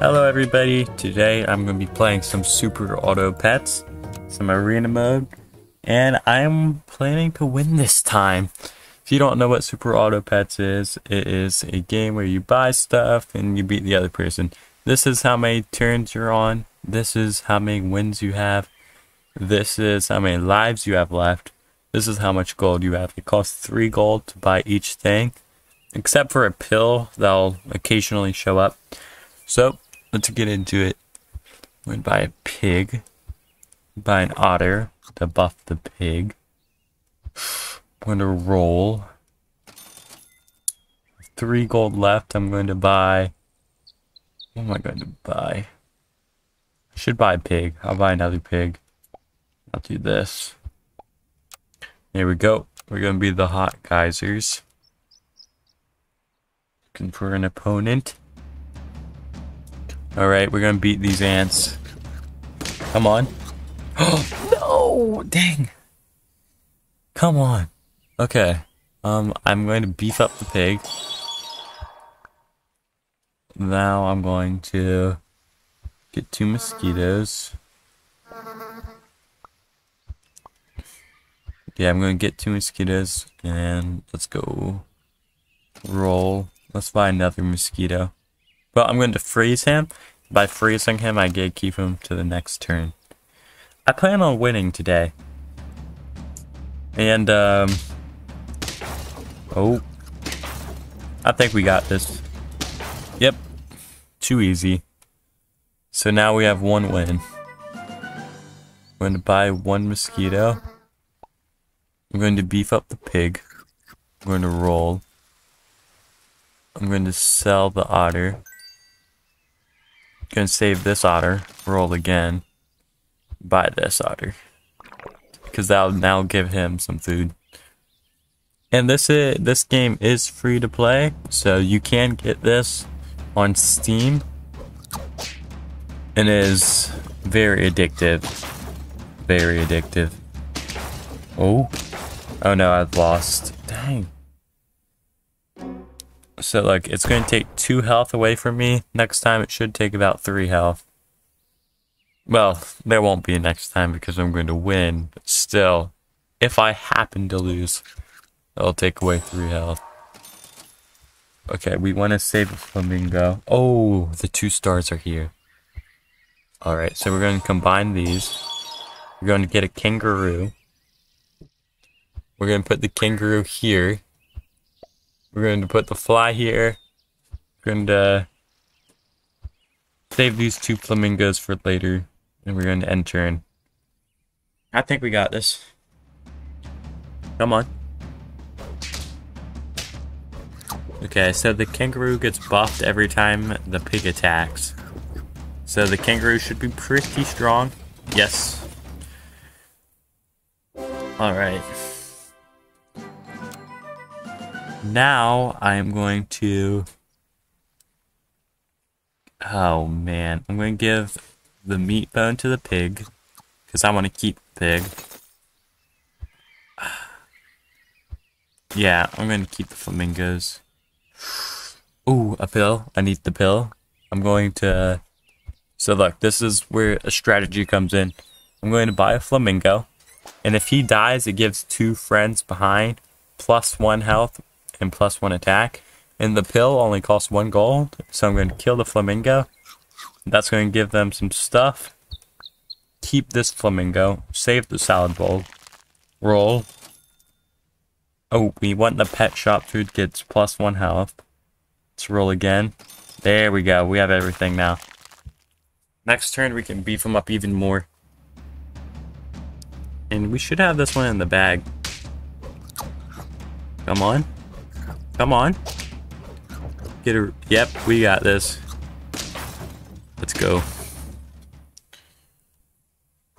Hello everybody, today I'm going to be playing some Super Auto Pets, some arena mode, and I'm planning to win this time. If you don't know what Super Auto Pets is, it is a game where you buy stuff and you beat the other person. This is how many turns you're on, this is how many wins you have, this is how many lives you have left, this is how much gold you have. It costs 3 gold to buy each thing, except for a pill that'll occasionally show up. So, let's get into it. Going to buy a pig, buy an otter to buff the pig. I'm going to roll. Three gold left. I'm going to buy. What am I going to buy? I should buy a pig. I'll buy another pig. I'll do this. Here we go. We're going to be the hot geysers. Looking for an opponent. Alright, we're gonna beat these ants. Come on. No! Dang! Come on. Okay. Um, I'm going to beef up the pig. Now I'm going to get two mosquitoes. Yeah, I'm going to get two mosquitoes and let's go roll. Let's buy another mosquito. But I'm going to freeze him. By freezing him, I get keep him to the next turn. I plan on winning today. And, um... Oh. I think we got this. Yep. Too easy. So now we have one win. I'm going to buy one mosquito. I'm going to beef up the pig. I'm going to roll. I'm going to sell the otter. Gonna save this otter, roll again, buy this otter. Because that'll now give him some food. And this is, this game is free to play, so you can get this on Steam. And is very addictive. Very addictive. Oh. Oh no, I've lost. Dang. So like it's going to take two health away from me. Next time it should take about three health. Well, there won't be next time because I'm going to win. But still, if I happen to lose, it'll take away three health. Okay, we want to save a flamingo. Oh, the two stars are here. Alright, so we're going to combine these. We're going to get a kangaroo. We're going to put the kangaroo here. We're going to put the fly here. We're going to save these two flamingos for later. And we're going to end turn. I think we got this. Come on. Okay, so the kangaroo gets buffed every time the pig attacks. So the kangaroo should be pretty strong. Yes. Alright. Now I'm going to... Oh man, I'm going to give the meat bone to the pig. Because I want to keep the pig. Yeah, I'm going to keep the flamingos. Ooh, a pill. I need the pill. I'm going to... So look, this is where a strategy comes in. I'm going to buy a flamingo. And if he dies, it gives two friends behind plus one health and plus one attack. And the pill only costs one gold, so I'm going to kill the flamingo. That's going to give them some stuff. Keep this flamingo. Save the salad bowl. Roll. Oh, we want the pet shop food gets plus one health. Let's roll again. There we go. We have everything now. Next turn, we can beef them up even more. And we should have this one in the bag. Come on. Come on. Get her. Yep, we got this. Let's go.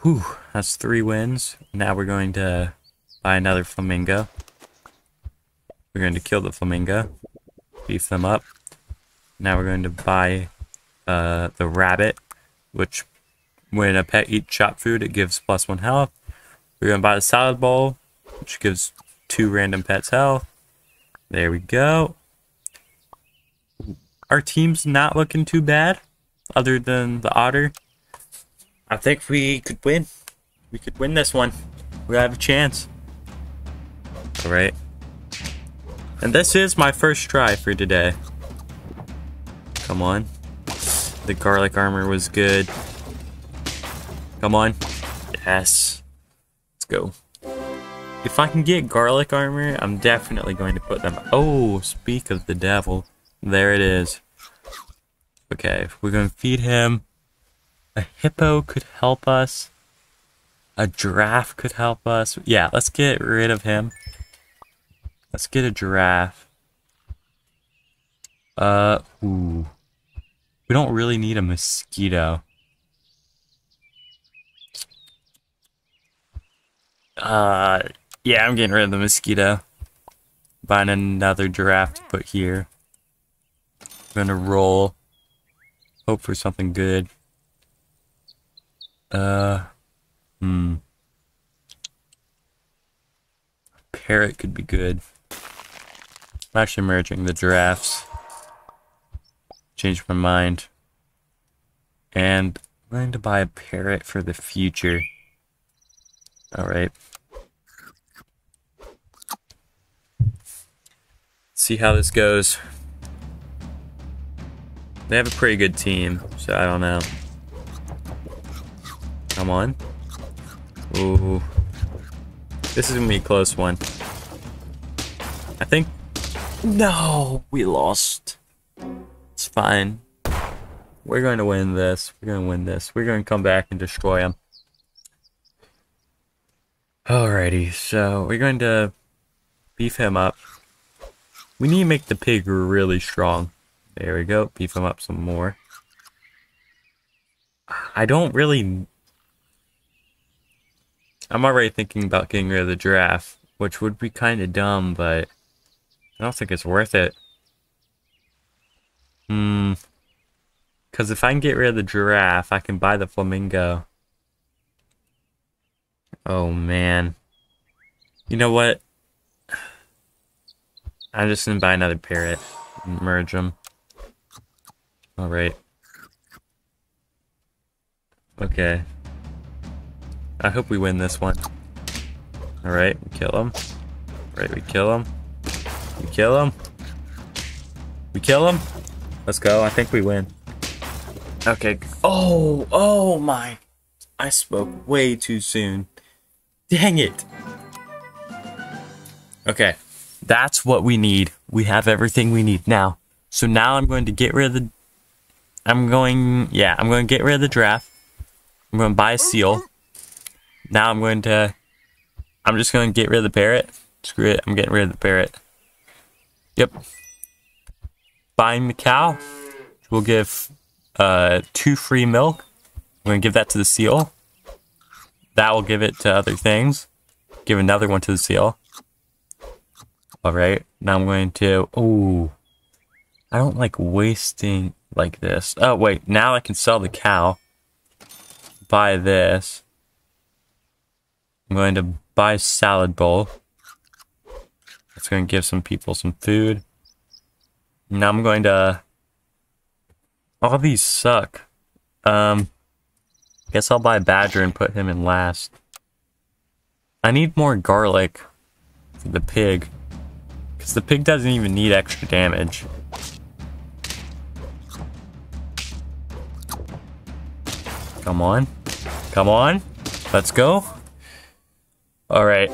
Whew, that's three wins. Now we're going to buy another flamingo. We're going to kill the flamingo. Beef them up. Now we're going to buy uh, the rabbit, which when a pet eats shop food, it gives plus one health. We're going to buy the salad bowl, which gives two random pets health. There we go. Our team's not looking too bad. other than the otter, I think we could win. We could win this one. We have a chance. Alright. And this is my first try for today. Come on. The garlic armor was good. Come on. Yes. Let's go. If I can get garlic armor, I'm definitely going to put them... Oh, speak of the devil. There it is. Okay, we're going to feed him. A hippo could help us. A giraffe could help us. Yeah, let's get rid of him. Let's get a giraffe. Uh, ooh. We don't really need a mosquito. Uh, yeah, I'm getting rid of the mosquito. Buying another giraffe to put here. I'm gonna roll. Hope for something good. Uh, hmm. Parrot could be good. I'm actually merging the giraffes. Changed my mind. And I'm going to buy a parrot for the future. Alright. See how this goes. They have a pretty good team, so I don't know. Come on. Ooh. This is gonna be a close one. I think... No! We lost. It's fine. We're going to win this. We're going to win this. We're going to come back and destroy them. Alrighty, so we're going to beef him up. We need to make the pig really strong. There we go. Beef him up some more. I don't really... I'm already thinking about getting rid of the giraffe, which would be kind of dumb, but I don't think it's worth it. Hmm. Because if I can get rid of the giraffe, I can buy the flamingo. Oh, man. You know what? I'm just gonna buy another parrot. Merge them. Alright. Okay. I hope we win this one. Alright, we kill him. Alright, we kill him. We kill him. We kill him. Let's go. I think we win. Okay. Oh, oh my. I spoke way too soon. Dang it. Okay. That's what we need. We have everything we need now. So now I'm going to get rid of the I'm going, yeah, I'm going to get rid of the giraffe. I'm going to buy a seal. Now I'm going to, I'm just going to get rid of the parrot. Screw it, I'm getting rid of the parrot. Yep. Buying the cow. We'll give uh, two free milk. I'm going to give that to the seal. That will give it to other things. Give another one to the seal. Alright, now I'm going to, oh, I don't like wasting like this. Oh, wait. Now I can sell the cow. Buy this. I'm going to buy a salad bowl. It's going to give some people some food. Now I'm going to... All these suck. Um, guess I'll buy Badger and put him in last. I need more garlic for the pig. Because the pig doesn't even need extra damage. Come on. Come on. Let's go. All right.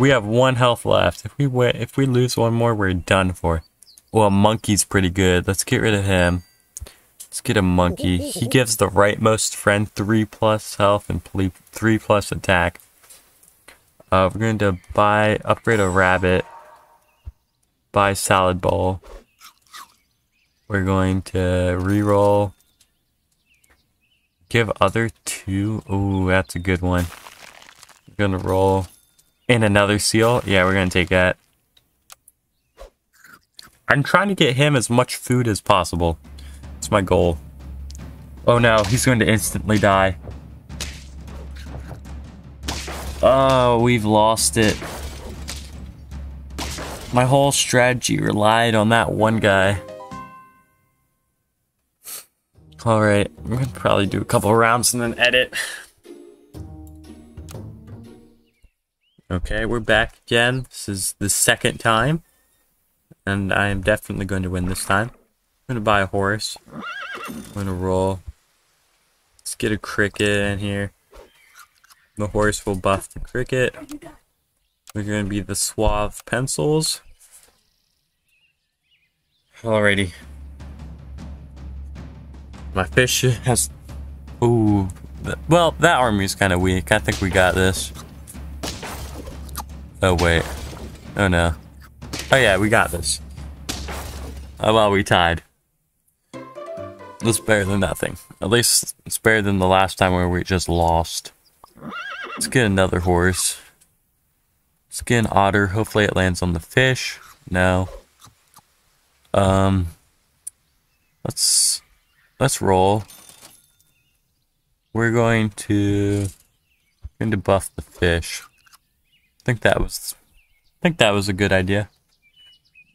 We have one health left. If we win, if we lose one more, we're done for. Well, monkey's pretty good. Let's get rid of him. Let's get a monkey. He gives the rightmost friend 3 plus health and 3 plus attack. Uh, we're going to buy, upgrade a rabbit. Buy salad bowl. We're going to reroll Give other two. Oh, that's a good one. We're gonna roll in another seal. Yeah, we're gonna take that. I'm trying to get him as much food as possible. It's my goal. Oh no, he's going to instantly die. Oh, we've lost it. My whole strategy relied on that one guy. Alright, I'm gonna probably do a couple rounds and then edit. Okay, we're back again. This is the second time. And I am definitely going to win this time. I'm gonna buy a horse. I'm gonna roll. Let's get a cricket in here. The horse will buff the cricket. We're gonna be the suave pencils. Alrighty. My fish has... Ooh. Well, that army's kind of weak. I think we got this. Oh, wait. Oh, no. Oh, yeah, we got this. Oh, well, we tied. It's better than nothing. At least it's better than the last time where we just lost. Let's get another horse. An otter. Hopefully it lands on the fish. No. Um, let's let's roll. We're going to going to buff the fish. I think that was I think that was a good idea.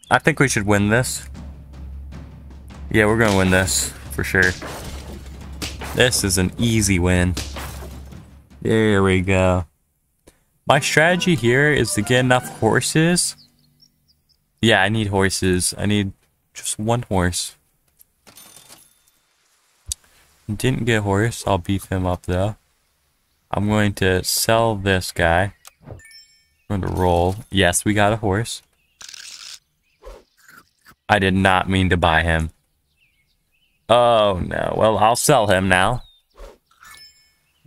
I think we should win this. Yeah, we're gonna win this for sure. This is an easy win. There we go. My strategy here is to get enough horses. Yeah, I need horses. I need just one horse. Didn't get a horse. I'll beef him up though. I'm going to sell this guy. I'm going to roll. Yes, we got a horse. I did not mean to buy him. Oh no. Well, I'll sell him now.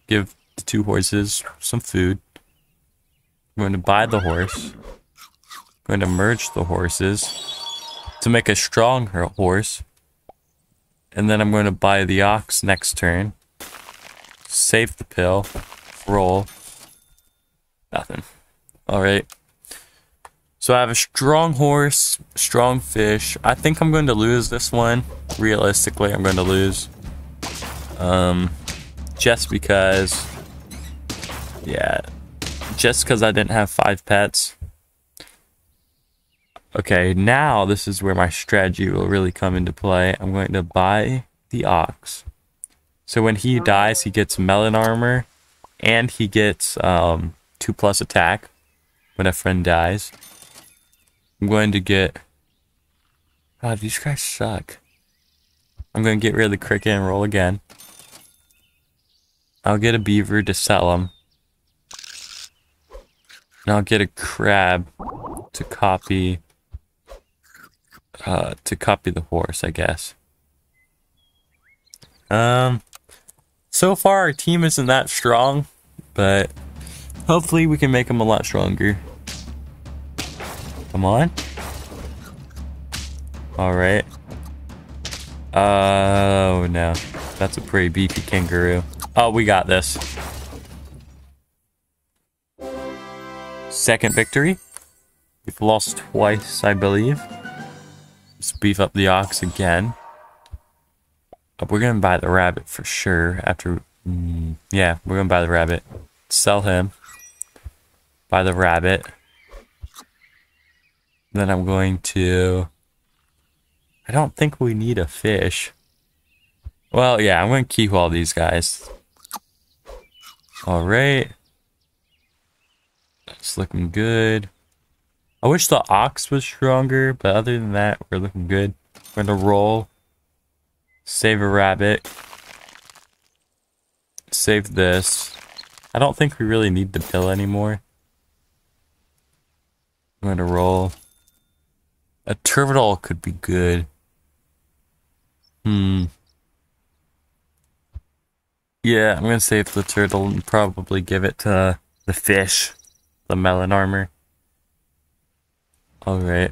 Give the two horses some food. I'm going to buy the horse. I'm going to merge the horses to make a stronger horse. And then I'm going to buy the ox next turn. Save the pill. Roll. Nothing. Alright. So I have a strong horse, strong fish. I think I'm going to lose this one. Realistically, I'm going to lose. Um, just because, yeah, just because I didn't have five pets. Okay, now this is where my strategy will really come into play. I'm going to buy the ox. So when he dies, he gets melon armor, and he gets um, 2 plus attack when a friend dies. I'm going to get... God, these guys suck. I'm going to get rid of the cricket and roll again. I'll get a beaver to sell him. And I'll get a crab to copy uh, to copy the horse, I guess. Um, so far our team isn't that strong, but hopefully we can make them a lot stronger. Come on. Alright. Oh, no. That's a pretty beefy kangaroo. Oh, we got this. Second victory. We've lost twice, I believe. Let's beef up the ox again. Oh, we're gonna buy the rabbit for sure. After, mm, yeah, we're gonna buy the rabbit. Sell him. Buy the rabbit. Then I'm going to. I don't think we need a fish. Well, yeah, I'm going to keep all these guys. Alright. It's looking good. I wish the ox was stronger, but other than that, we're looking good. We're gonna roll. Save a rabbit. Save this. I don't think we really need the pill anymore. I'm gonna roll. A turtle could be good. Hmm. Yeah, I'm gonna save the turtle and probably give it to the fish. The melon armor. Alright.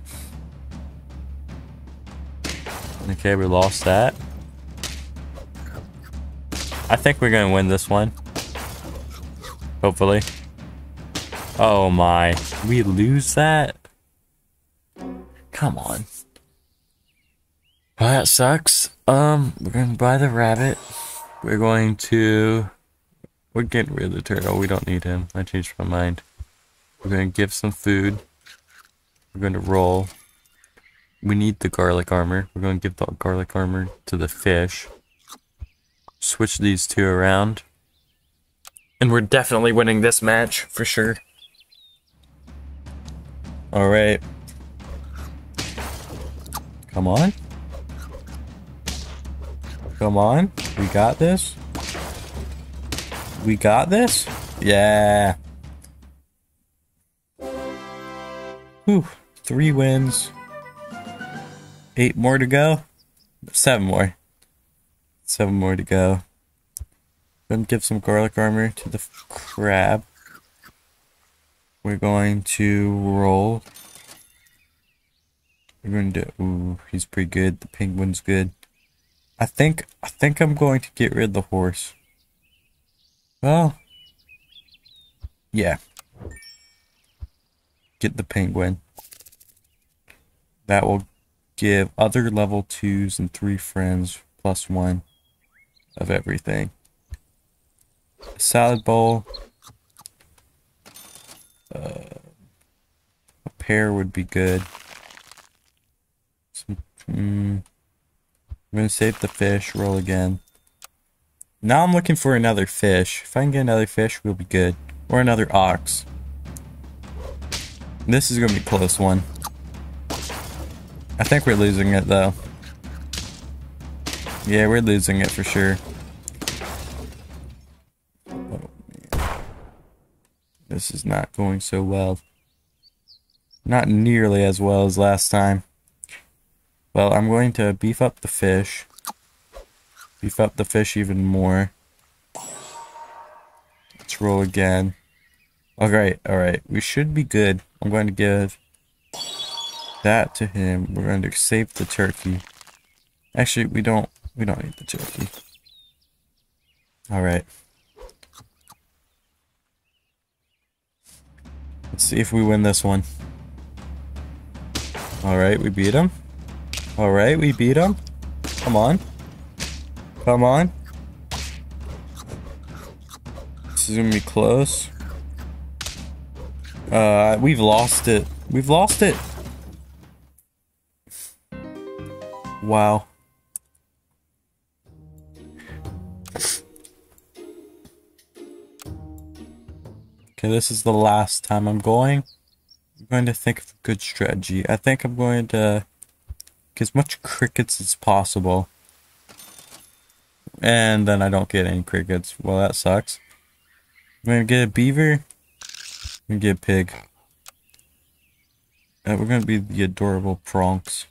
Okay, we lost that. I think we're gonna win this one. Hopefully. Oh my. We lose that? Come on. Well, that sucks. Um, we're gonna buy the rabbit. We're going to... We're getting rid of the turtle. We don't need him. I changed my mind. We're gonna give some food. We're going to roll. We need the garlic armor. We're going to give the garlic armor to the fish. switch these two around. And we're definitely winning this match for sure. Alright. Come on. Come on. We got this. We got this? Yeah. Whew. Three wins. Eight more to go. Seven more. Seven more to go. Then give some garlic armor to the crab. We're going to roll. We're going to. Ooh, he's pretty good. The penguin's good. I think. I think I'm going to get rid of the horse. Well. Yeah. Get the penguin. That will give other level twos and three friends plus one of everything. A salad bowl. Uh, a pear would be good. Some, mm, I'm gonna save the fish, roll again. Now I'm looking for another fish. If I can get another fish, we'll be good. Or another ox. This is gonna be a close one. I think we're losing it though. Yeah, we're losing it for sure. Oh, This is not going so well. Not nearly as well as last time. Well, I'm going to beef up the fish. Beef up the fish even more. Let's roll again. Alright, alright. We should be good. I'm going to give that to him. We're going to save the turkey. Actually, we don't we don't need the turkey. Alright. Let's see if we win this one. Alright, we beat him. Alright, we beat him. Come on. Come on. This is gonna be close. Uh, we've lost it. We've lost it. Wow. Okay, this is the last time I'm going. I'm going to think of a good strategy. I think I'm going to get as much crickets as possible. And then I don't get any crickets. Well, that sucks. I'm going to get a beaver. To get pig. Uh, we're to be the adorable pronks.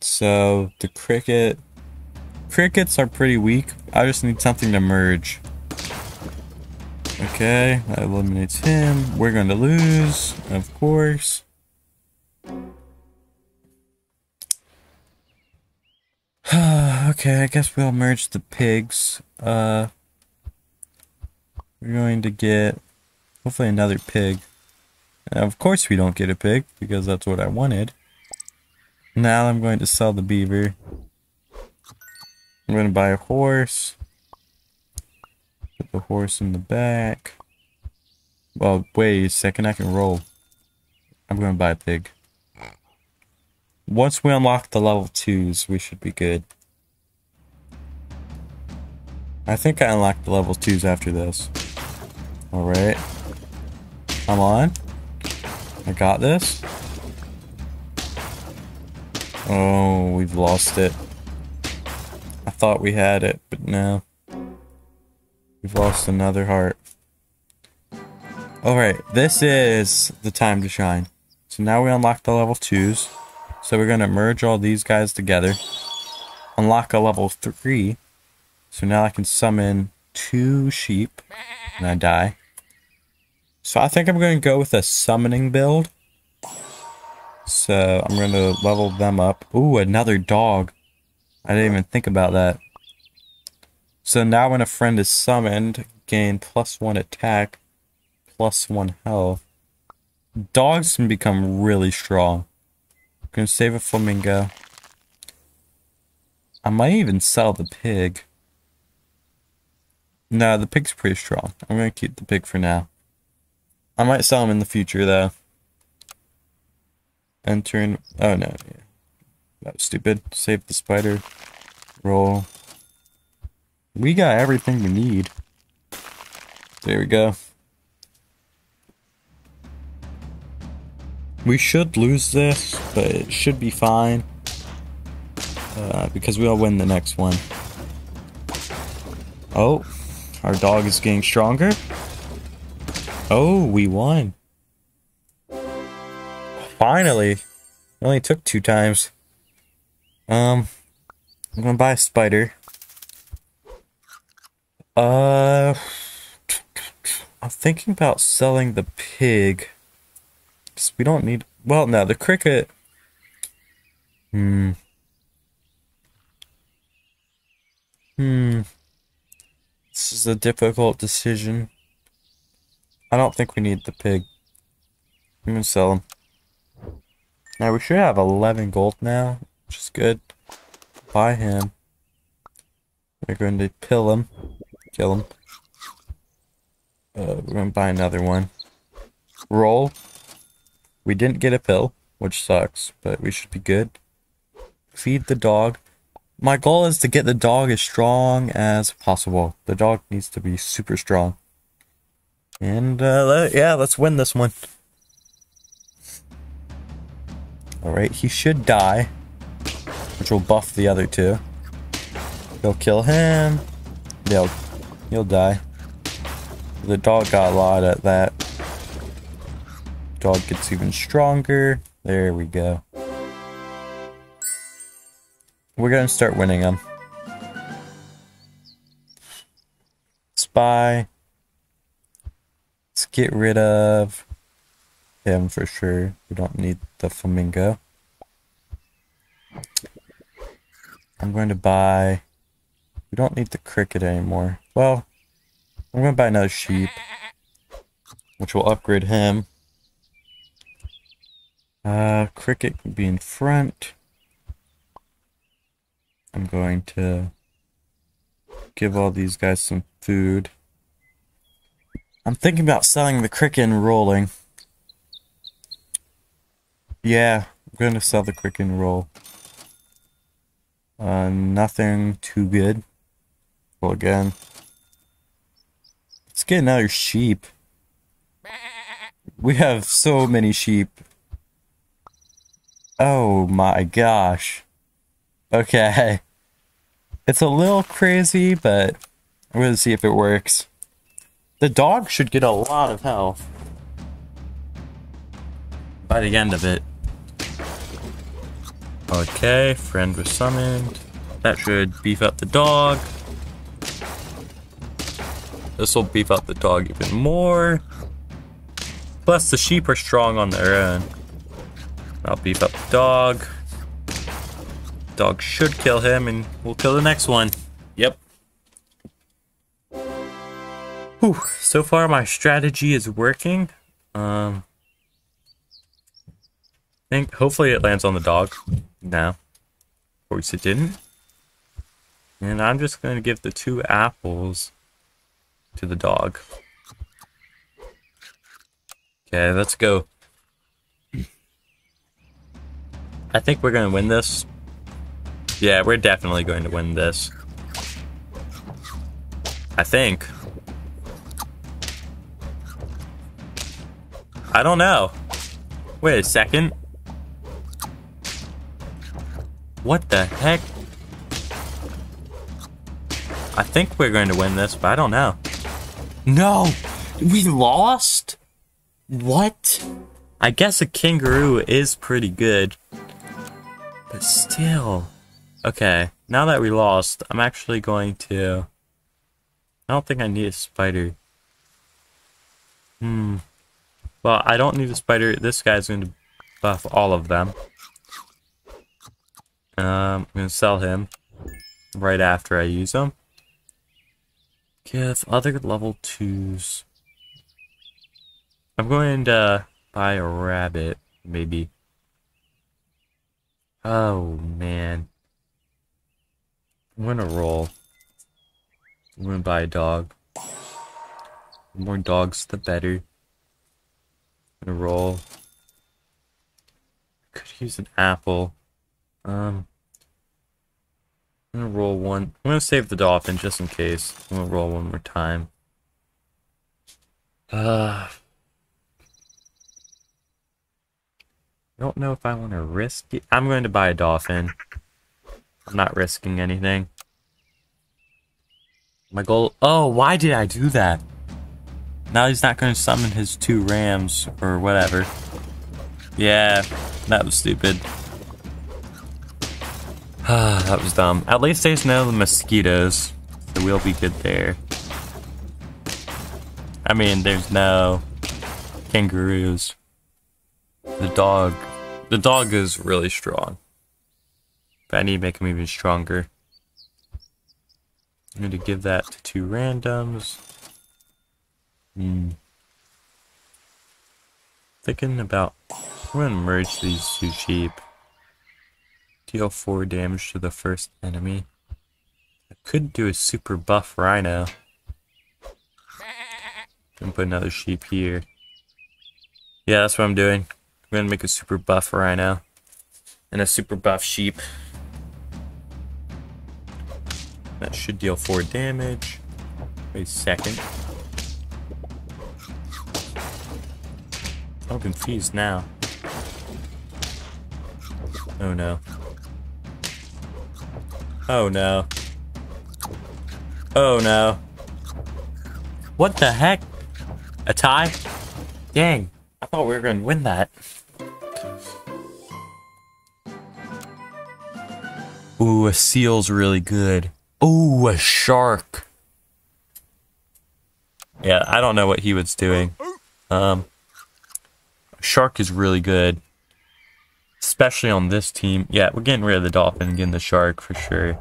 So, the cricket... Crickets are pretty weak. I just need something to merge. Okay, that eliminates him. We're going to lose, of course. okay, I guess we'll merge the pigs. Uh, we're going to get hopefully another pig. Now, of course we don't get a pig because that's what I wanted. Now I'm going to sell the beaver. I'm going to buy a horse. Put the horse in the back. Well, wait a second, I can roll. I'm going to buy a pig. Once we unlock the level 2s, we should be good. I think I unlocked the level 2s after this. Alright. Come on. I got this. Oh, we've lost it. I thought we had it, but no. We've lost another heart. Alright, this is the time to shine. So now we unlock the level 2s. So we're going to merge all these guys together. Unlock a level 3. So now I can summon two sheep. And I die. So I think I'm going to go with a summoning build. So I'm going to level them up. Ooh, another dog. I didn't even think about that. So now when a friend is summoned, gain plus one attack, plus one health. Dogs can become really strong. I'm gonna save a flamingo. I might even sell the pig. No, the pig's pretty strong. I'm gonna keep the pig for now. I might sell him in the future though. Entering. Oh no. Yeah. That was stupid. Save the spider. Roll. We got everything we need. There we go. We should lose this, but it should be fine. Uh, because we'll win the next one. Oh, our dog is getting stronger. Oh, we won. Finally. It only took two times. Um, I'm gonna buy a spider. Uh, I'm thinking about selling the pig. we don't need. Well, no, the cricket. Hmm. Hmm. This is a difficult decision. I don't think we need the pig. I'm gonna sell him. Now we should have 11 gold now, which is good. Buy him. We're going to pill him. Kill him. Uh, we're going to buy another one. Roll. We didn't get a pill, which sucks, but we should be good. Feed the dog. My goal is to get the dog as strong as possible. The dog needs to be super strong. And, uh, yeah, let's win this one. Alright, he should die. Which will buff the other two. He'll kill him. He'll, he'll die. The dog got a lot at that. Dog gets even stronger. There we go. We're gonna start winning them. Spy. Get rid of him for sure. We don't need the flamingo. I'm going to buy... We don't need the cricket anymore. Well, I'm going to buy another sheep. Which will upgrade him. Uh, cricket can be in front. I'm going to give all these guys some food. I'm thinking about selling the cricket and rolling. Yeah, I'm going to sell the cricket and roll. Uh, nothing too good. Well, again. Let's get another sheep. We have so many sheep. Oh my gosh. Okay. It's a little crazy, but I'm going to see if it works. The dog should get a lot of health. By the end of it. Okay, friend was summoned. That should beef up the dog. This will beef up the dog even more. Plus, the sheep are strong on their own. I'll beef up the dog. Dog should kill him, and we'll kill the next one. Whew. So far, my strategy is working. Um, I think hopefully it lands on the dog. No. Of course it didn't. And I'm just going to give the two apples to the dog. Okay, let's go. I think we're going to win this. Yeah, we're definitely going to win this. I think. I don't know. Wait a second. What the heck? I think we're going to win this, but I don't know. No! We lost? What? I guess a kangaroo is pretty good. But still. Okay, now that we lost, I'm actually going to... I don't think I need a spider. Hmm. Well, I don't need a spider. This guy's going to buff all of them. Um, I'm going to sell him right after I use him. Give other level 2s. I'm going to buy a rabbit, maybe. Oh, man. I'm going to roll. I'm going to buy a dog. The more dogs, the better. To roll. Could use an apple. Um, I'm gonna roll one. I'm gonna save the dolphin just in case. I'm gonna roll one more time. Uh, don't know if I want to risk it. I'm going to buy a dolphin. I'm not risking anything. My goal. Oh, why did I do that? Now he's not going to summon his two rams or whatever. Yeah, that was stupid. That was dumb. At least there's no mosquitoes, so we'll be good there. I mean, there's no kangaroos. The dog, the dog is really strong. But I need to make him even stronger. I'm going to give that to two randoms. Hmm. Thinking about, I'm to merge these two sheep. Deal 4 damage to the first enemy. I could do a super buff rhino. And put another sheep here. Yeah, that's what I'm doing. I'm gonna make a super buff rhino. And a super buff sheep. That should deal 4 damage. Wait a second. I'm confused now. Oh no. Oh no. Oh no. What the heck? A tie? Dang. I thought we were going to win that. Ooh, a seal's really good. Ooh, a shark. Yeah, I don't know what he was doing. Um, shark is really good. Especially on this team. Yeah, we're getting rid of the dolphin getting the shark for sure.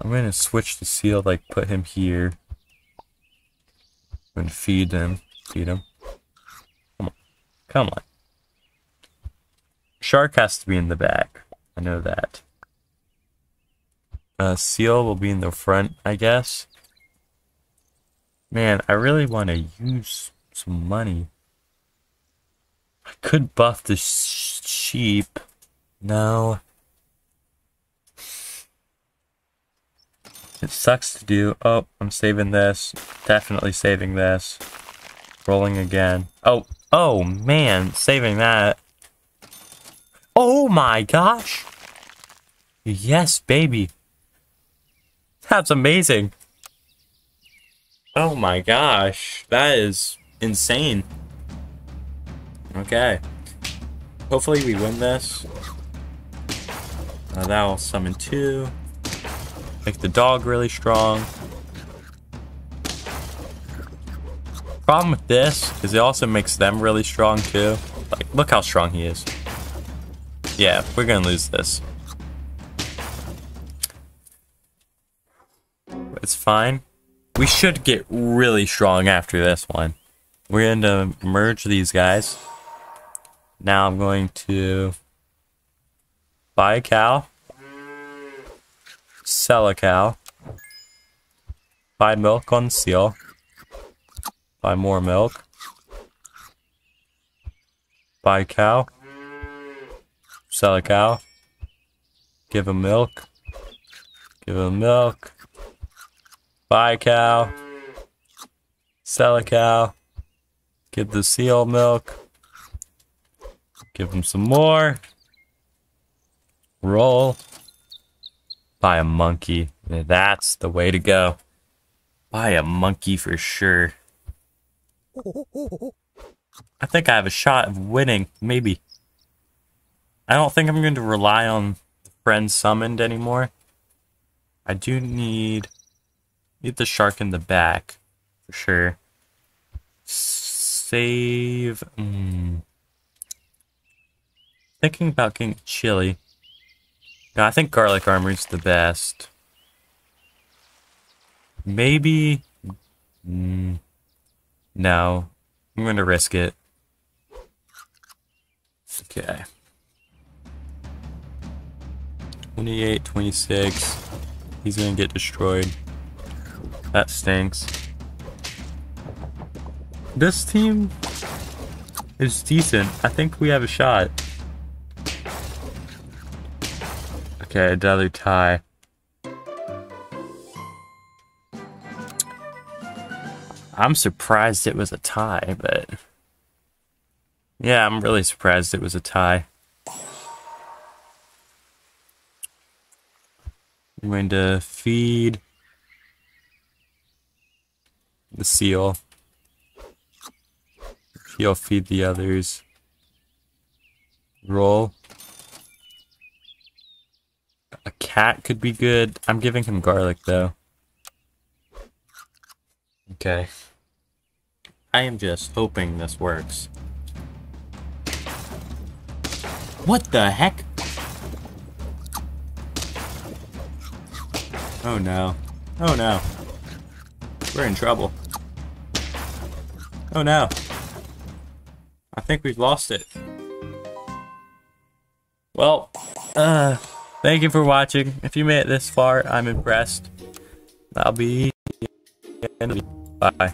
I'm going to switch the seal, like put him here. To feed him. Feed him. Come on. Come on. Shark has to be in the back. I know that. Uh, seal will be in the front, I guess. Man, I really want to use some money. I could buff the sh sheep. No. It sucks to do. Oh, I'm saving this. Definitely saving this. Rolling again. Oh, oh man, saving that. Oh my gosh. Yes, baby. That's amazing. Oh my gosh. That is insane. Okay. Hopefully we win this. Uh, that'll summon two. Make the dog really strong. Problem with this is it also makes them really strong too. Like, look how strong he is. Yeah, we're gonna lose this. It's fine. We should get really strong after this one. We're to merge these guys. Now I'm going to buy a cow, sell a cow, buy milk on seal, buy more milk, buy cow, sell a cow, give him milk, give him milk, buy a cow, sell a cow, give the seal milk, give him some more, roll, buy a monkey. That's the way to go. Buy a monkey for sure. I think I have a shot of winning, maybe. I don't think I'm going to rely on friends summoned anymore. I do need Need the shark in the back, for sure. Save... Mm. Thinking about getting chili. Yeah, I think garlic armor is the best. Maybe... Mm, no. I'm going to risk it. Okay. 28, 26. He's going to get destroyed. That stinks. This team is decent. I think we have a shot. Okay, another tie. I'm surprised it was a tie, but... Yeah, I'm really surprised it was a tie. I'm going to feed the seal. He'll feed the others. Roll. A cat could be good. I'm giving him garlic though. Okay. I am just hoping this works. What the heck? Oh no. Oh no. We're in trouble. Oh no. I think we've lost it. Well, uh, thank you for watching. If you made it this far, I'm impressed. I'll be Bye.